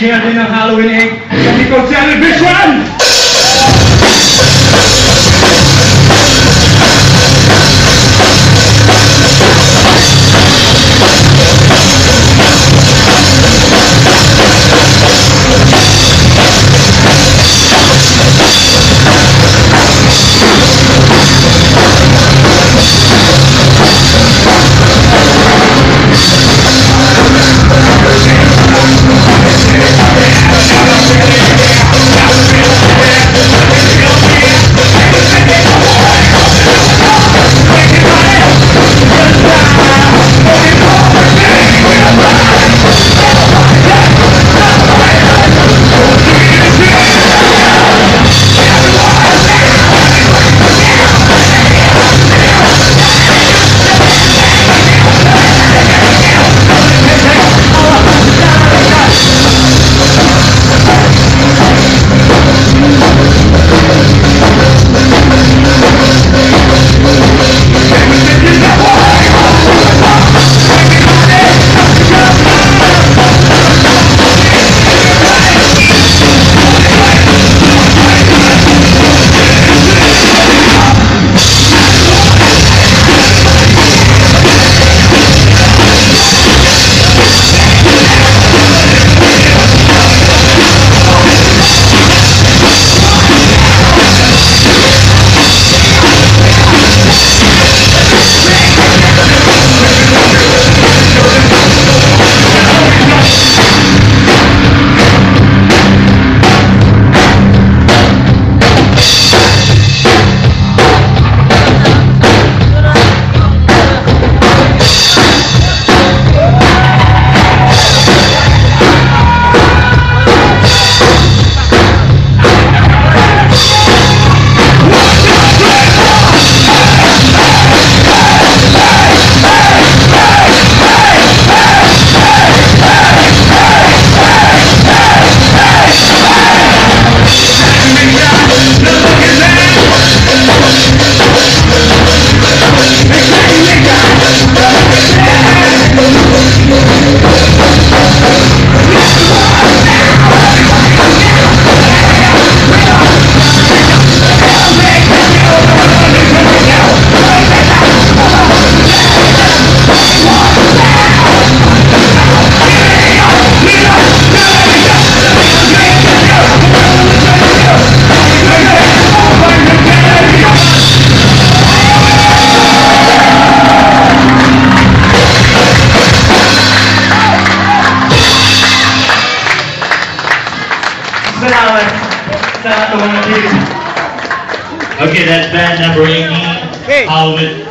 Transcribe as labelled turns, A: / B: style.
A: Original din ng Halloween Egg, kasi called Television! nakakawang
B: Okay,